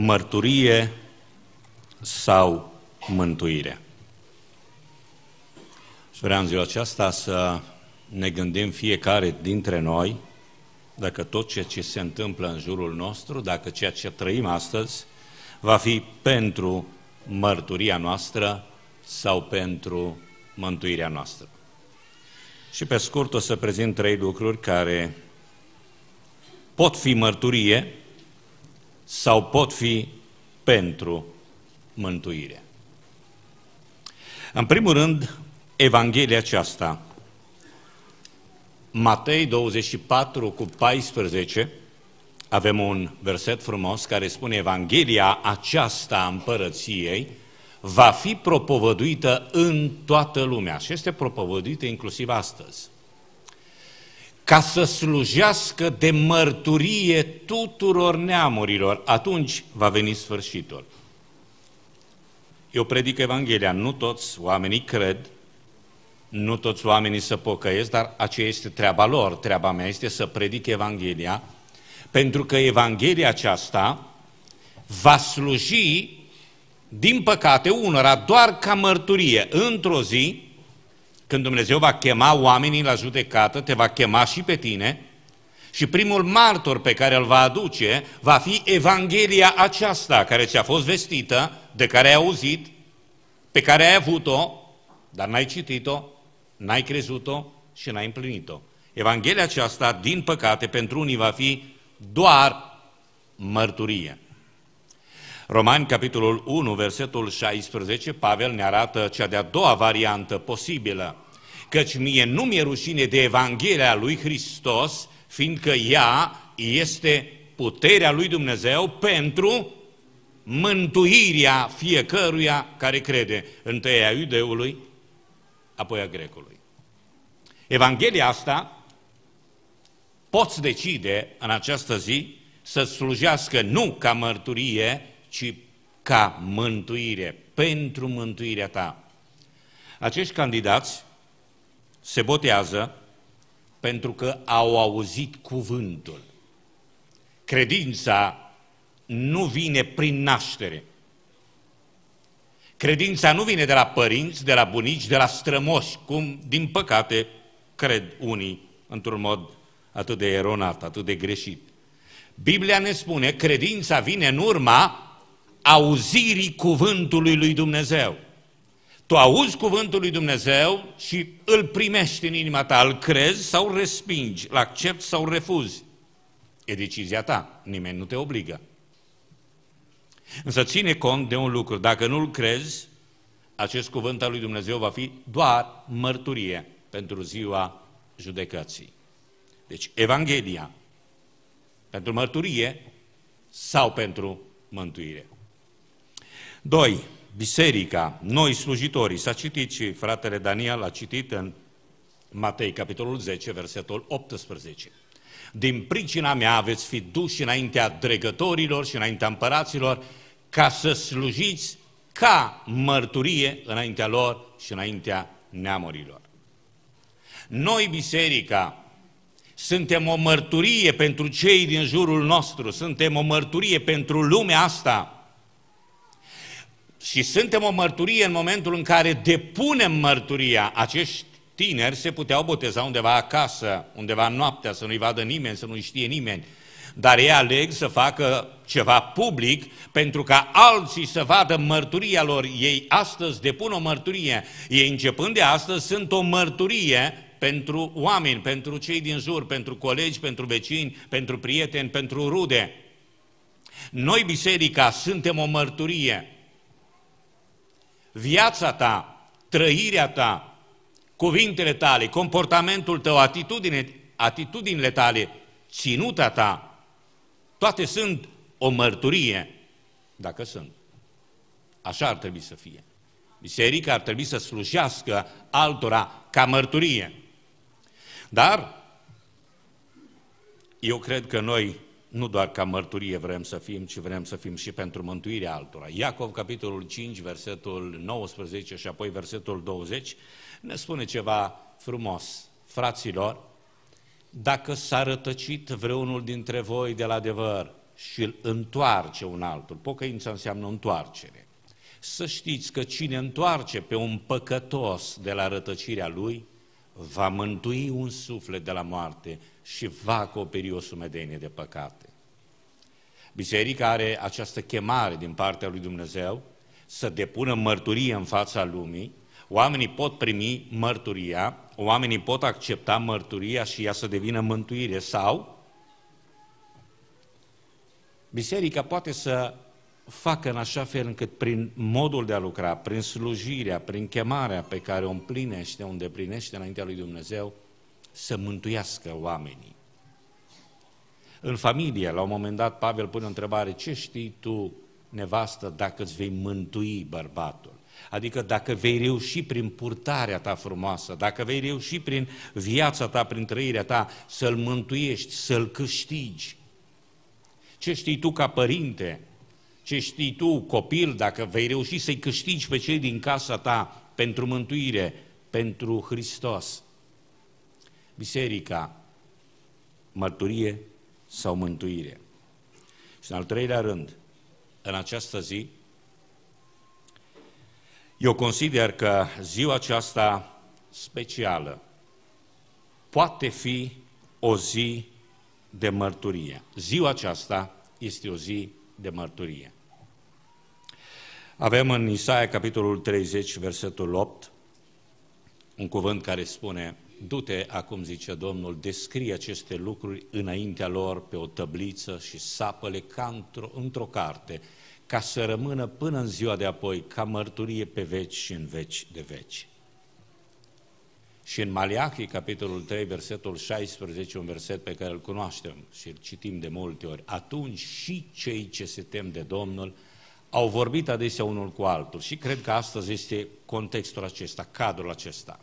mărturie sau mântuire. Și vreau în ziua aceasta să ne gândim fiecare dintre noi dacă tot ceea ce se întâmplă în jurul nostru, dacă ceea ce trăim astăzi, va fi pentru mărturia noastră sau pentru mântuirea noastră. Și pe scurt o să prezint trei lucruri care pot fi mărturie sau pot fi pentru mântuire. În primul rând, Evanghelia aceasta, Matei 24 cu 14, avem un verset frumos care spune Evanghelia aceasta a împărăției va fi propovăduită în toată lumea și este propovăduită inclusiv astăzi ca să slujească de mărturie tuturor neamurilor, atunci va veni sfârșitul. Eu predic Evanghelia, nu toți oamenii cred, nu toți oamenii să pocăiesc, dar aceea este treaba lor. Treaba mea este să predic Evanghelia, pentru că Evanghelia aceasta va sluji, din păcate, unora doar ca mărturie. Într-o zi, când Dumnezeu va chema oamenii la judecată, te va chema și pe tine și primul martor pe care îl va aduce va fi Evanghelia aceasta care ți-a fost vestită, de care ai auzit, pe care ai avut-o, dar n-ai citit-o, n-ai crezut-o și n-ai împlinit-o. Evanghelia aceasta, din păcate, pentru unii va fi doar mărturie. Romani, capitolul 1, versetul 16, Pavel ne arată cea de-a doua variantă posibilă, căci mie nu mi-e rușine de Evanghelia lui Hristos, fiindcă ea este puterea lui Dumnezeu pentru mântuirea fiecăruia care crede, întâi a iudeului, apoi a grecului. Evanghelia asta poți decide în această zi să slujească nu ca mărturie, ci ca mântuire, pentru mântuirea ta. Acești candidați se botează pentru că au auzit cuvântul. Credința nu vine prin naștere. Credința nu vine de la părinți, de la bunici, de la strămoși, cum, din păcate, cred unii într-un mod atât de eronat, atât de greșit. Biblia ne spune, credința vine în urma auzirii cuvântului lui Dumnezeu. Tu auzi cuvântul lui Dumnezeu și îl primești în inima ta, îl crezi sau îl respingi, îl accepti sau îl refuzi. E decizia ta, nimeni nu te obligă. Însă ține cont de un lucru, dacă nu-l crezi, acest cuvânt al lui Dumnezeu va fi doar mărturie pentru ziua judecății. Deci, Evanghelia, pentru mărturie sau pentru mântuire. Doi, biserica, noi slujitorii, s-a citit și fratele Daniel a citit în Matei, capitolul 10, versetul 18. Din pricina mea veți fi duși înaintea dregătorilor și înaintea împăraților ca să slujiți ca mărturie înaintea lor și înaintea neamurilor. Noi, biserica, suntem o mărturie pentru cei din jurul nostru, suntem o mărturie pentru lumea asta, și suntem o mărturie în momentul în care depunem mărturia. Acești tineri se puteau boteza undeva acasă, undeva noaptea, să nu-i vadă nimeni, să nu-i știe nimeni. Dar ei aleg să facă ceva public pentru ca alții să vadă mărturia lor. Ei astăzi depun o mărturie. Ei începând de astăzi sunt o mărturie pentru oameni, pentru cei din jur, pentru colegi, pentru vecini, pentru prieteni, pentru rude. Noi, biserica, suntem o mărturie viața ta, trăirea ta, cuvintele tale, comportamentul tău, atitudine, atitudinile tale, ținuta ta, toate sunt o mărturie, dacă sunt. Așa ar trebui să fie. Biserica ar trebui să slujească altora ca mărturie. Dar eu cred că noi nu doar ca mărturie vrem să fim, ci vrem să fim și pentru mântuirea altora. Iacov, capitolul 5, versetul 19 și apoi versetul 20, ne spune ceva frumos. Fraților, dacă s-a rătăcit vreunul dintre voi de la adevăr și îl întoarce un altul. Pocăința înseamnă întoarcere. Să știți că cine întoarce pe un păcătos de la rătăcirea lui, va mântui un suflet de la moarte și va acoperi o sumedenie de păcate. Biserica are această chemare din partea lui Dumnezeu să depună mărturie în fața lumii, oamenii pot primi mărturia, oamenii pot accepta mărturia și ea să devină mântuire sau Biserica poate să facă în așa fel încât prin modul de a lucra, prin slujirea, prin chemarea pe care o împlinește, o îndeplinește înaintea lui Dumnezeu, să mântuiască oamenii. În familie, la un moment dat, Pavel pune o întrebare, ce știi tu, nevastă, dacă îți vei mântui bărbatul? Adică dacă vei reuși prin purtarea ta frumoasă, dacă vei reuși prin viața ta, prin trăirea ta, să-l mântuiești, să-l câștigi. Ce știi tu ca părinte? Ce știi tu, copil, dacă vei reuși să-i câștigi pe cei din casa ta pentru mântuire, pentru Hristos? Biserica, mărturie sau mântuire. Și în al treilea rând, în această zi, eu consider că ziua aceasta specială poate fi o zi de mărturie. Ziua aceasta este o zi de mărturie. Avem în Isaia, capitolul 30, versetul 8, un cuvânt care spune Du-te, acum zice Domnul, descrie aceste lucruri înaintea lor pe o tăbliță și sapă-le ca într-o, într carte, ca să rămână până în ziua de apoi, ca mărturie pe veci și în veci de veci. Și în Maliachi, capitolul 3, versetul 16, un verset pe care îl cunoaștem și îl citim de multe ori, atunci și cei ce se tem de Domnul au vorbit adesea unul cu altul și cred că astăzi este contextul acesta, cadrul acesta.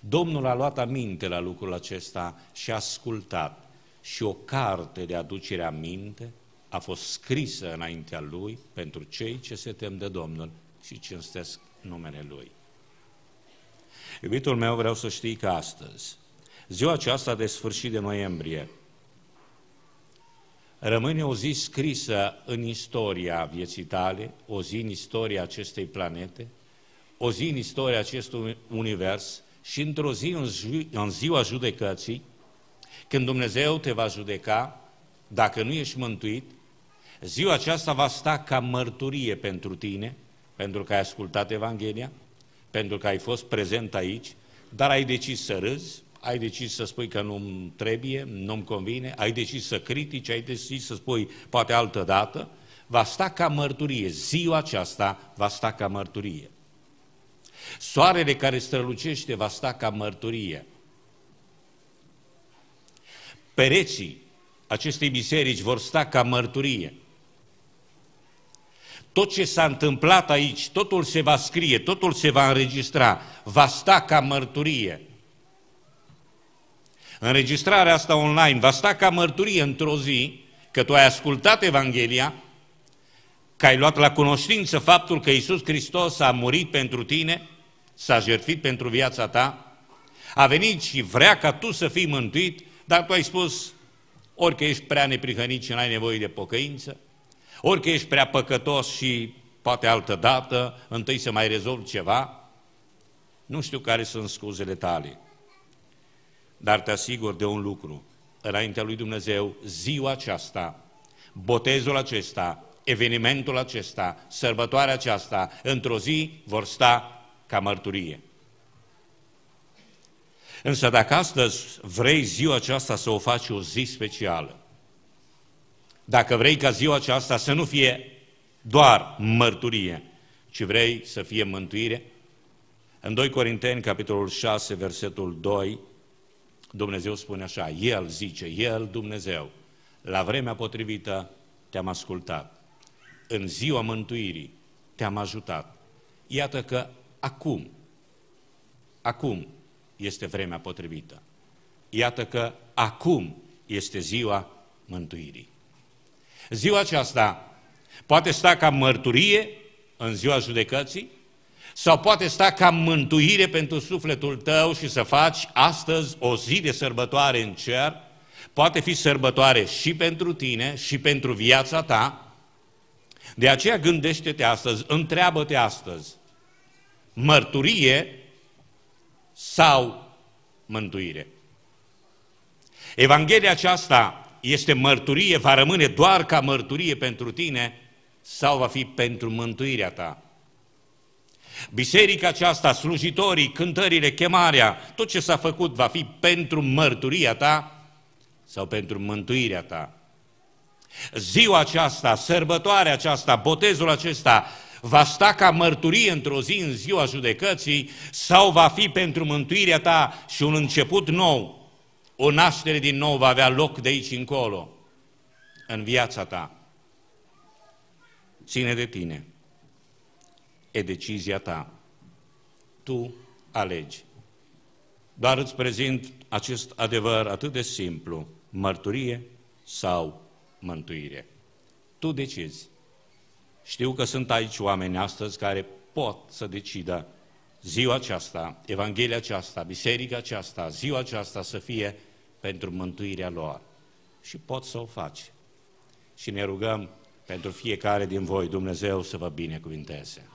Domnul a luat aminte la lucrul acesta și a ascultat și o carte de aducere a minte a fost scrisă înaintea lui pentru cei ce se tem de Domnul și cinstesc numele lui. Iubitul meu, vreau să știi că astăzi, ziua aceasta de sfârșit de noiembrie, rămâne o zi scrisă în istoria vieții tale, o zi în istoria acestei planete, o zi în istoria acestui univers și într-o zi, în ziua judecății, când Dumnezeu te va judeca, dacă nu ești mântuit, ziua aceasta va sta ca mărturie pentru tine, pentru că ai ascultat Evanghelia, pentru că ai fost prezent aici, dar ai decis să râzi, ai decis să spui că nu-mi trebuie, nu-mi convine, ai decis să critici, ai decis să spui poate altă dată, va sta ca mărturie. Ziua aceasta va sta ca mărturie. Soarele care strălucește va sta ca mărturie. Pereții acestei biserici vor sta ca mărturie. Tot ce s-a întâmplat aici, totul se va scrie, totul se va înregistra, va sta ca mărturie. Înregistrarea asta online va sta ca mărturie într-o zi că tu ai ascultat Evanghelia, că ai luat la cunoștință faptul că Iisus Hristos a murit pentru tine, s-a jertfit pentru viața ta, a venit și vrea ca tu să fii mântuit, dar tu ai spus, ori că ești prea neprihănit și n-ai nevoie de pocăință, ori că ești prea păcătos și poate altă dată, întâi să mai rezolvi ceva, nu știu care sunt scuzele tale, dar te asigur de un lucru, înaintea lui Dumnezeu, ziua aceasta, botezul acesta, evenimentul acesta, sărbătoarea aceasta, într-o zi vor sta ca mărturie. Însă dacă astăzi vrei ziua aceasta să o faci o zi specială, dacă vrei ca ziua aceasta să nu fie doar mărturie, ci vrei să fie mântuire, în 2 Corinteni, capitolul 6, versetul 2, Dumnezeu spune așa, El zice, El, Dumnezeu, la vremea potrivită te-am ascultat, în ziua mântuirii te-am ajutat. Iată că acum, acum este vremea potrivită. Iată că acum este ziua mântuirii. Ziua aceasta poate sta ca mărturie în ziua judecății sau poate sta ca mântuire pentru sufletul tău și să faci astăzi o zi de sărbătoare în cer Poate fi sărbătoare și pentru tine și pentru viața ta. De aceea gândește-te astăzi, întreabă-te astăzi, mărturie sau mântuire? Evanghelia aceasta este mărturie, va rămâne doar ca mărturie pentru tine sau va fi pentru mântuirea ta? Biserica aceasta, slujitorii, cântările, chemarea, tot ce s-a făcut va fi pentru mărturia ta sau pentru mântuirea ta. Ziua aceasta, sărbătoarea aceasta, botezul acesta, va sta ca mărturie într-o zi în ziua judecății sau va fi pentru mântuirea ta și un început nou, o naștere din nou va avea loc de aici încolo, în viața ta. Ține de tine. E decizia ta. Tu alegi. Doar îți prezint acest adevăr atât de simplu, mărturie sau mântuire. Tu decizi. Știu că sunt aici oameni astăzi care pot să decidă ziua aceasta, Evanghelia aceasta, biserica aceasta, ziua aceasta să fie pentru mântuirea lor. Și pot să o faci. Și ne rugăm pentru fiecare din voi, Dumnezeu să vă binecuvinteze.